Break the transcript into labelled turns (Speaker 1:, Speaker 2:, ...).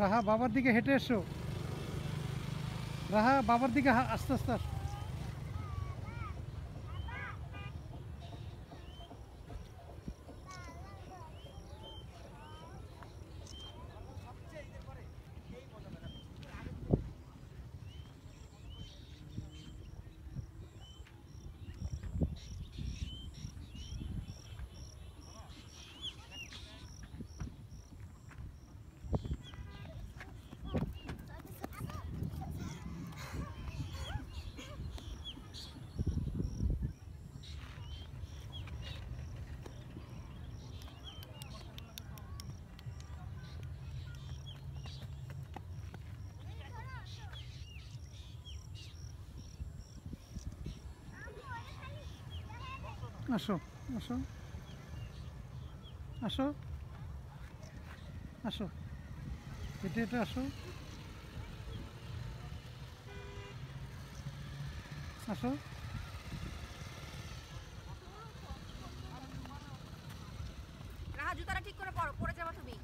Speaker 1: রাহা বাবার দিকে হেঁটে এসো। রাহা বাবার দিকে আস্তে আস্তে আসো। আসো আসো। আসো। আসো। হেঁটে হেঁটে আসো। আসো।
Speaker 2: রাহা, জুতাটা ঠিক করে পরো, পরে যাব তুমি।